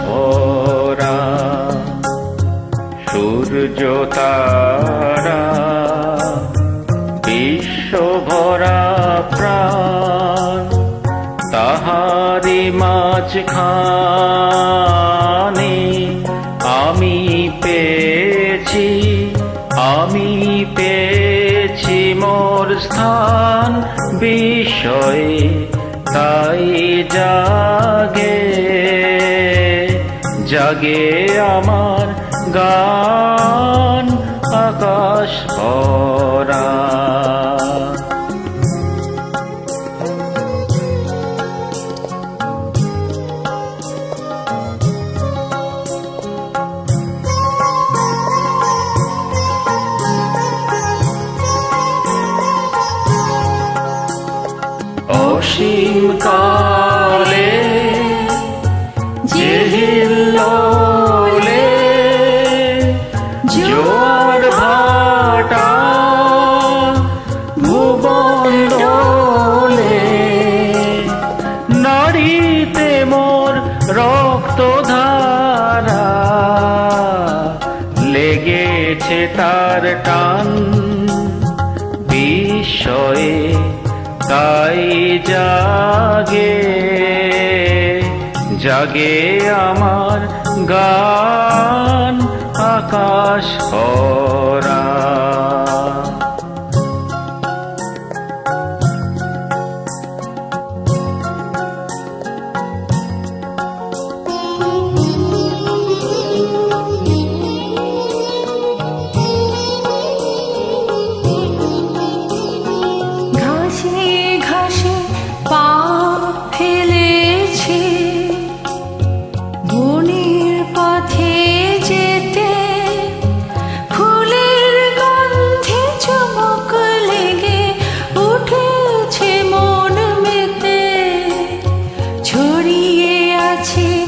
ভরা, সূর্য তারা বিশ্ব ভরা প্রাণ তাহারি মাঝখানে আমি পেয়েছি আমি পেয়েছি মোর স্থান বিষয়ে তাই জাগে জাগে আমার গান আকাশ ভরা। অসীম কালে জোয়ার ভাটা ভুবন দোলে নারীতে মোর রক্ত ধারা লেগেছে তার টান বিষয়ে তাই জাগে জাগে আমার গান আকাশ ভরা। 起